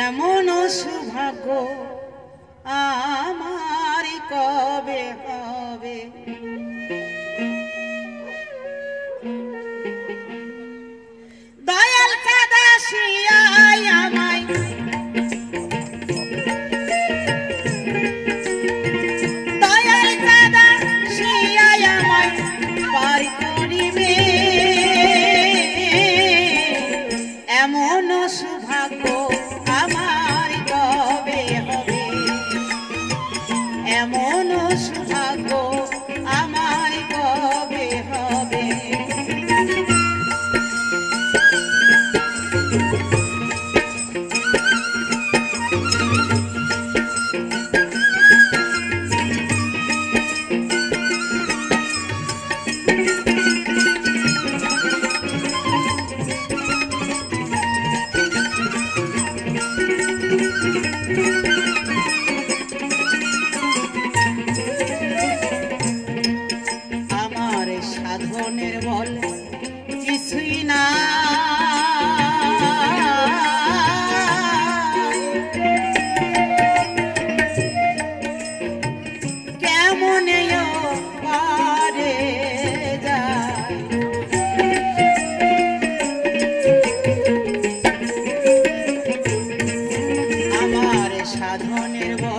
এমন সুভাগ্য আমার কবে হবে? ಸೇವಾ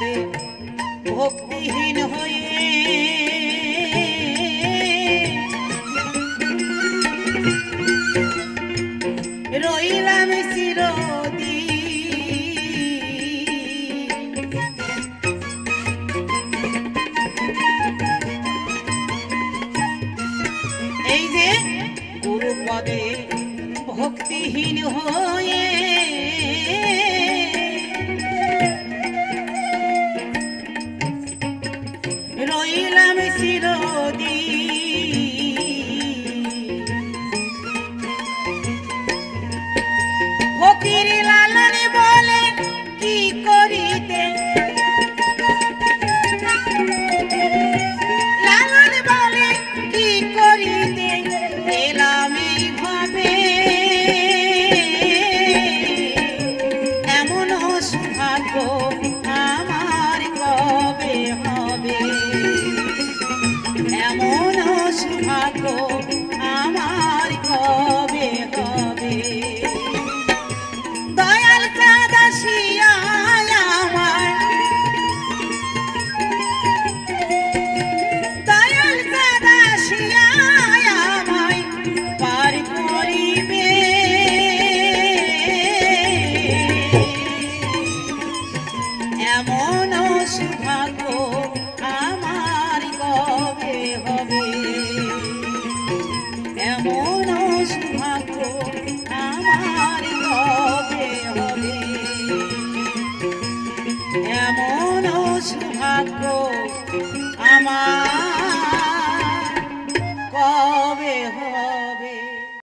তারে ভক্তিহীন হয়ে। রইলাম চিরদি এই যে গুরু পদে ভক্তিহীন হয়ে passion